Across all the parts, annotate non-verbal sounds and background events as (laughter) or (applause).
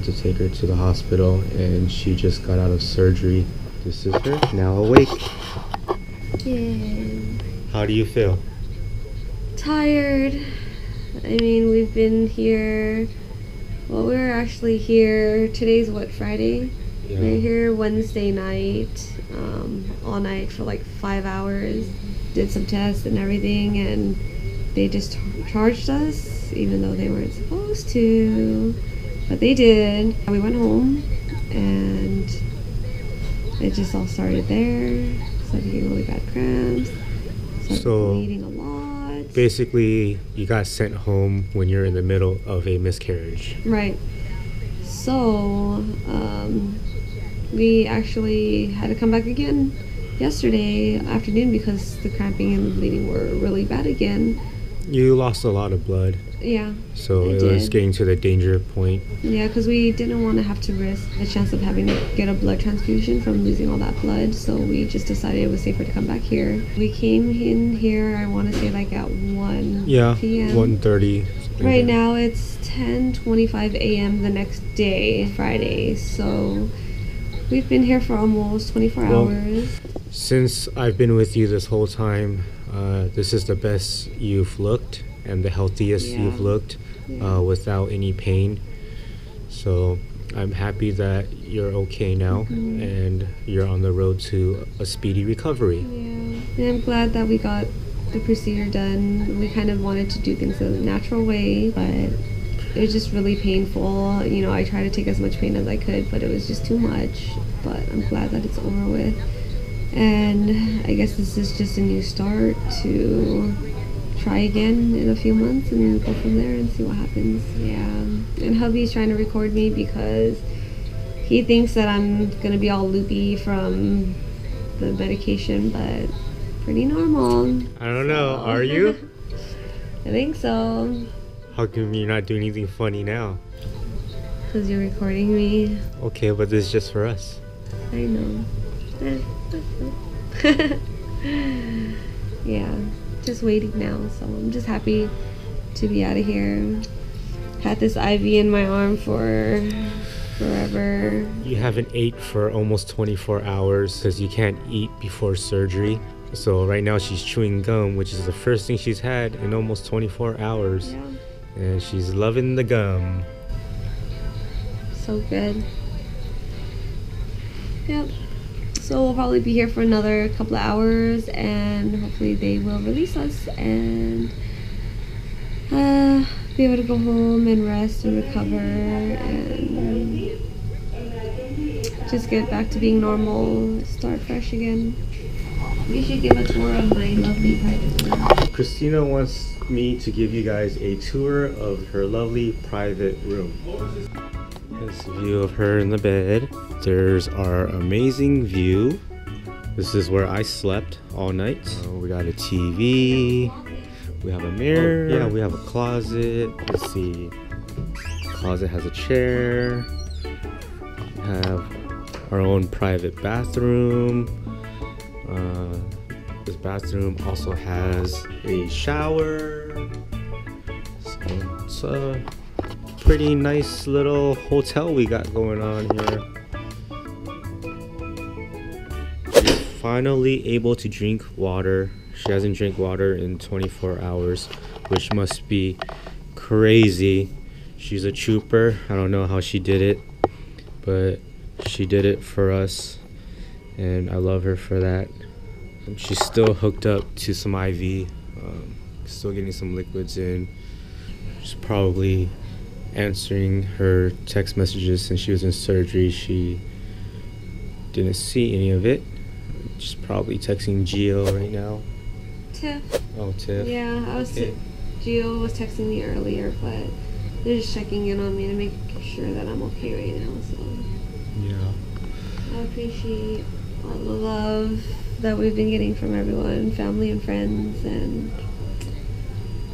had to take her to the hospital, and she just got out of surgery. This is her now awake. Yeah. How do you feel? Tired. I mean, we've been here. Well, we were actually here. Today's what, Friday? We are here Wednesday night, um, all night for like five hours. Did some tests and everything, and they just charged us, even though they weren't supposed to. But they did. We went home, and it just all started there. Started getting really bad cramps. Started So- bleeding a lot. Basically, you got sent home when you're in the middle of a miscarriage. Right. So, um, we actually had to come back again yesterday afternoon because the cramping and the bleeding were really bad again. You lost a lot of blood, Yeah, so I it was getting to the danger point. yeah, because we didn't want to have to risk the chance of having to get a blood transfusion from losing all that blood. So we just decided it was safer to come back here. We came in here, I want to say like at 1 Yeah, p.m. 130. Right now it's 10:25 a.m. the next day, Friday. So we've been here for almost 24 Well, hours. Since I've been with you this whole time, uh, this is the best you've looked and the healthiest Yeah. you've looked Yeah. uh, without any pain. So I'm happy that you're okay now Mhm. and you're on the road to a speedy recovery. Yeah. And I'm glad that we got the procedure done. We kind of wanted to do things the natural way, but it was just really painful. You know, I tried to take as much pain as I could, but it was just too much. But I'm glad that it's over with. And I guess this is just a new start to try again in a few months and go from there and see what happens. Yeah. And hubby's trying to record me because he thinks that I'm gonna be all loopy from the medication, but pretty normal. I don't know, are you? (laughs) I think so. How come you're not doing anything funny now? Because you're recording me. Okay, but this is just for us. I know. (laughs) yeah, just waiting now. So I'm just happy to be out of here. Had this IV in my arm for forever. You haven't ate for almost 24 hours because you can't eat before surgery. So right now she's chewing gum, which is the first thing she's had in almost 24 hours. Yeah, And she's loving the gum. so good. Yep. So we'll probably be here for another couple of hours, and hopefully they will release us and uh, be able to go home and rest and recover and just get back to being normal, start fresh again. You should give a tour of my lovely private room. Christina wants me to give you guys a tour of her lovely private room. This view of her in the bed. There's our amazing view. This is where I slept all night. Uh, we got a TV. We have a mirror. yeah, we have a closet. Let's see. Closet has a chair. We have our own private bathroom. Uh, this bathroom also has a shower. So a pretty nice little hotel we got going on here. She's finally able to drink water. She hasn't drank water in 24 hours, which must be crazy. She's a trooper. I don't know how she did it, but she did it for us, and I love her for that. She's still hooked up to some IV, um, still getting some liquids in. She's probably answering her text messages since she was in surgery. She didn't see any of it. She's probably texting Gio right now. Tiff. Oh, Tiff. Yeah, I was. Okay. Gio was texting me earlier, but they're just checking in on me to make sure that I'm okay right now. So Yeah. I appreciate all the love that we've been getting from everyone, family and friends, and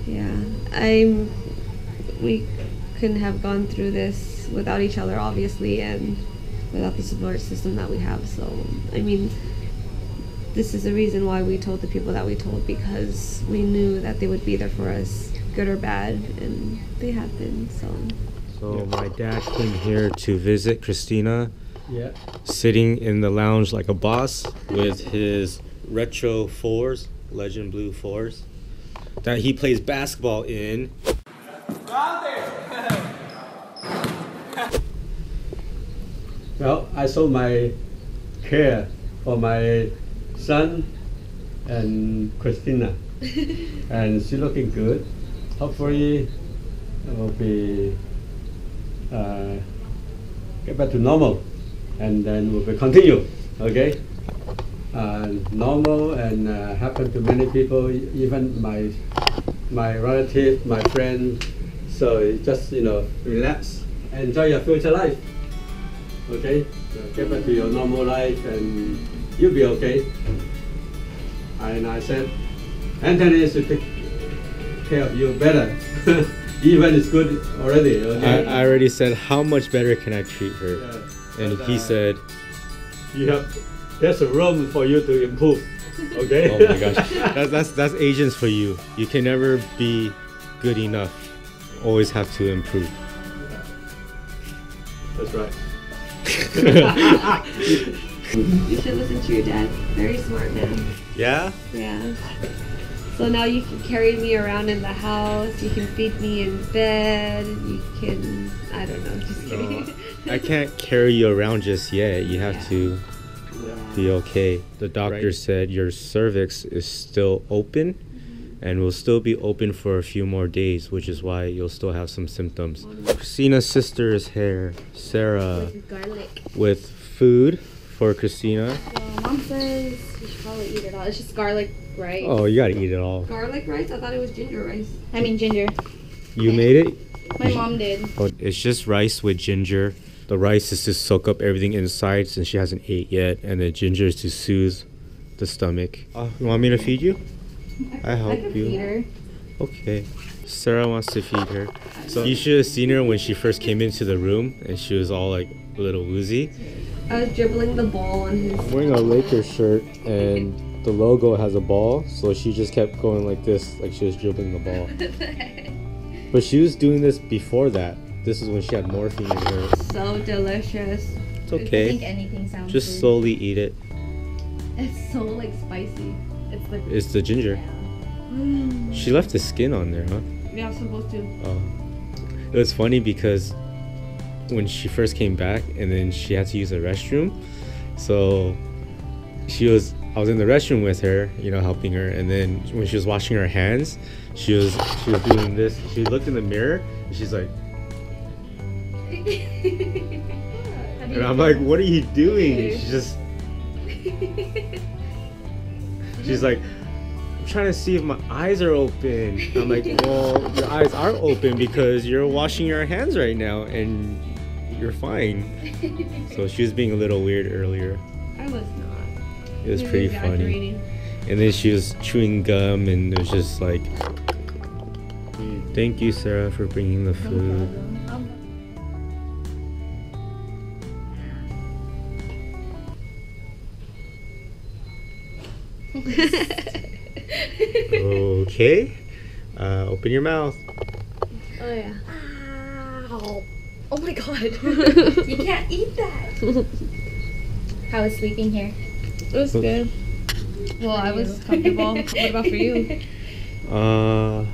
yeah, I'm. We couldn't have gone through this without each other, obviously, and without the support system that we have. So I mean, this is the reason why we told the people that we told because we knew that they would be there for us, good or bad, and they have been. So So my dad came here to visit Christina, Yeah. sitting in the lounge like a boss with his retro fours, Legend Blue fours, that he plays basketball in. Well, I saw my care for my son and Christina, (laughs) and she looking good. Hopefully, it will be uh, get back to normal, and then we will continue. Okay, uh, normal and uh, happen to many people, even my my relative, my friend. So just you know relax, enjoy your future life. Okay, get back to your normal life and you'll be okay. And I said, Anthony should take care of you better. (laughs) Even it's good already. I, Okay. I already said, how much better can I treat her? Yeah. And he uh, said, you have there's a room for you to improve. Okay. (laughs) oh my gosh, that's, that's, that's Asians for you. You can never be good enough. Always have to improve. That's right. (laughs) You should listen to your dad. Very smart man. Yeah? Yeah. So now you can carry me around in the house. You can feed me in bed. You can, I don't know, just kidding. No, I can't carry you around just yet. You have Yeah. to be okay. The doctor Right. said your cervix is still open and will still be open for a few more days, which is why you'll still have some symptoms. Christina's sister's hair, here, Sarah, garlic. with food for Christina. Well, mom says you should probably eat it all. It's just garlic, rice. Oh, you gotta eat it all. Garlic rice? I thought it was ginger rice. I mean ginger. You made it? My mom did. Oh, it's just rice with ginger. The rice is to soak up everything inside since she hasn't ate yet, and the ginger is to soothe the stomach. Oh, you want me to feed you? I help I could you. feed her. Okay. Sarah wants to feed her. So you should have seen her when she first came into the room, and she was all like a little woozy. I was dribbling the ball on his. I'm wearing a Lakers shirt, and the logo has a ball, so she just kept going like this, like she was dribbling the ball. (laughs) But she was doing this before that. This is when she had morphine in her. So delicious. It's I think okay. anything sounds Just good. slowly eat it. It's so like spicy. It's the It's the ginger. Mm. She left the skin on there, huh? Yeah, supposed to. Oh. It was funny because when she first came back and then she had to use the restroom, so she was I was in the restroom with her, you know, helping her, and then when she was washing her hands, she was she was doing this. She looked in the mirror and she's like, (laughs) and I'm like, what are you doing? She's just she's like, I'm trying to see if my eyes are open. I'm like, (laughs) well, your eyes are open because you're washing your hands right now and you're fine. So she was being a little weird earlier. I was not. It was pretty funny. And then she was chewing gum and it was just like, thank you, Sarah, for bringing the food. Okay. Uh, open your mouth. Oh yeah. Ow. Oh my god. (laughs) you can't eat that. How was sleeping here? It was good. Well, I was (laughs) comfortable. what about for you? Uh,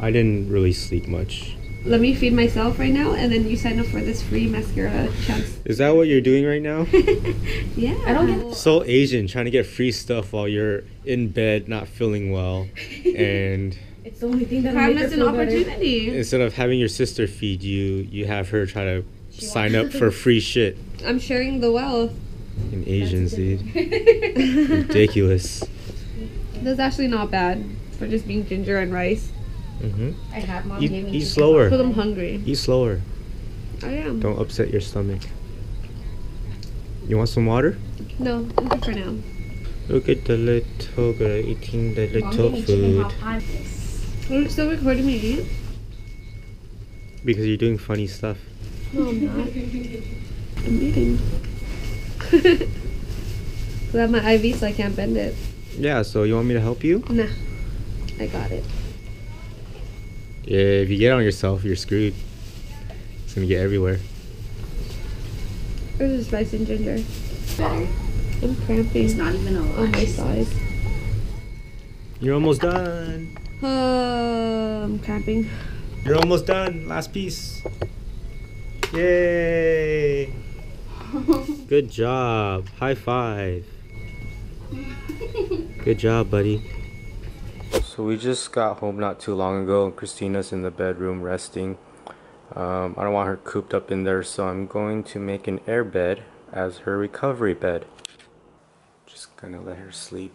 I didn't really sleep much. Let me feed myself right now, and then you sign up for this free mascara chance. Is that what you're doing right now? (laughs) yeah. I don't get- so Asian, trying to get free stuff while you're in bed, not feeling well, (laughs) and It's the only thing that Crime make is an feel better. opportunity. instead of having your sister feed you, you have her try to She sign up for (laughs) free shit. I'm sharing the wealth. In Asians, dude, ridiculous. That's actually not bad for just being ginger and rice. Hmm I have mom Eat- gave me eat slower. Because I'm hungry. Eat slower. I am. Don't upset your stomach. You want some water? No, I'm good for now. Look at the little girl eating the little gave me chicken food hot pot. Are you still recording me eat? because you're doing funny stuff. No, I'm not. (laughs) I'm eating. (laughs) I have my IV, so I can't bend it. Yeah. So you want me to help you? Nah, I got it. Yeah. If you get on yourself, you're screwed. It's gonna get everywhere. This is spice and ginger. Better. I'm cramping It's not even a lot. on my sides. You're almost done. Uh, I'm cramping. You're almost done. Last piece. Yay! (laughs) Good job. High five. Good job, buddy. So we just got home not too long ago. Christina's in the bedroom resting. Um, I don't want her cooped up in there, so I'm going to make an air bed as her recovery bed. Just gonna let her sleep.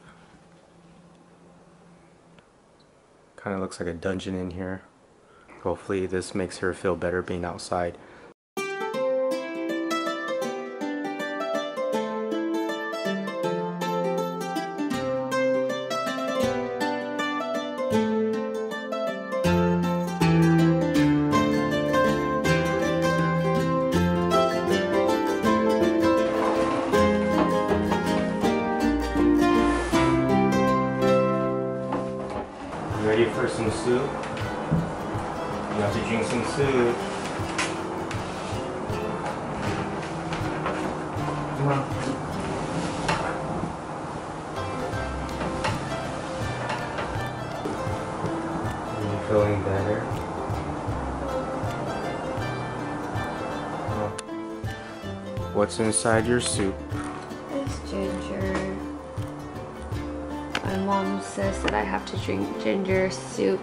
Kind of looks like a dungeon in here. Hopefully this makes her feel better being outside. Feeling better? What's inside your soup? It's ginger. My mom says that I have to drink ginger soup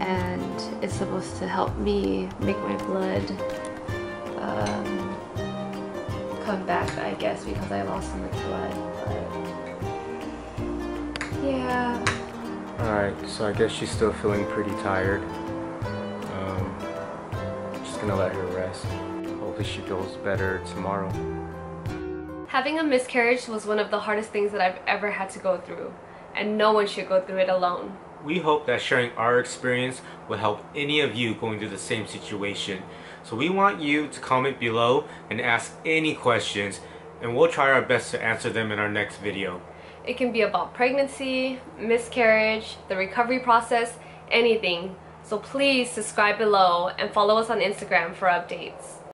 and it's supposed to help me make my blood um, come back, I guess, because I lost so much blood. But yeah, Alright, so I guess she's still feeling pretty tired. Um, just gonna let her rest. Hopefully she feels better tomorrow. Having a miscarriage was one of the hardest things that I've ever had to go through, and no one should go through it alone. We hope that sharing our experience will help any of you going through the same situation. So we want you to comment below and ask any questions, and we'll try our best to answer them in our next video. It can be about pregnancy, miscarriage, the recovery process, anything. So please subscribe below and follow us on Instagram for updates.